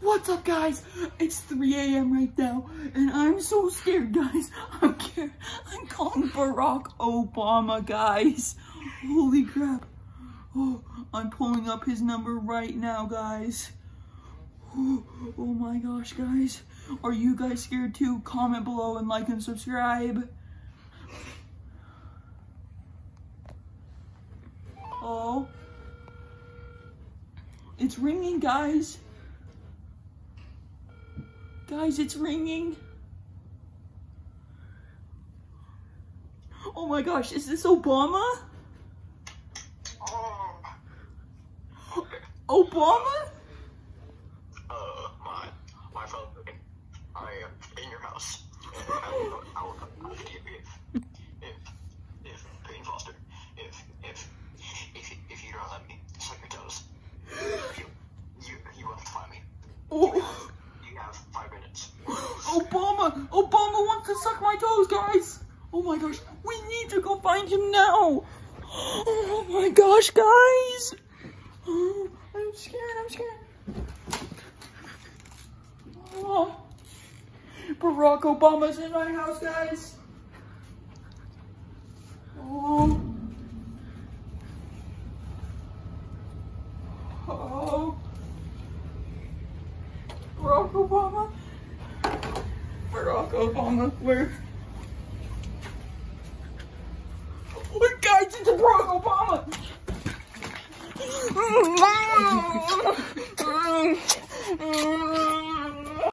What's up, guys? It's 3 a.m. right now, and I'm so scared, guys. I'm scared. I'm calling Barack Obama, guys. Holy crap. Oh, I'm pulling up his number right now, guys. Oh, oh my gosh, guys. Are you guys scared too? Comment below and like and subscribe. Oh. It's ringing, guys. Guys, it's ringing. Oh my gosh, is this Obama? Obama? Uh, my, my phone, I am in your house. And I will, I will, if, if, if, if, Payne Foster, if, if, if, if you don't let me suck your toes, you, you, you will have to find me. Oh, You have five minutes. Oh, Obama! Obama wants to suck my toes, guys! Oh my gosh, we need to go find him now! Oh my gosh, guys! Oh, I'm scared, I'm scared. Oh, Barack Obama's in my house, guys. Oh. Oh. Barack Obama. Barack Obama, where? Oh, guys, it's Barack Obama!